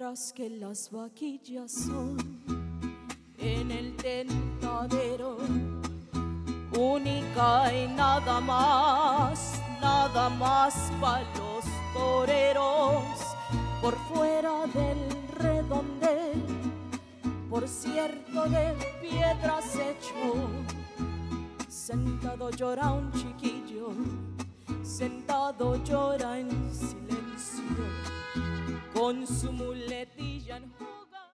tras que las vaquillas son. En el tentadero única y nada más, nada más para los toreros. Por fuera del redondel, por cierto de piedras hecho, sentado llora un chiquillo, sentado llora en consumul letijan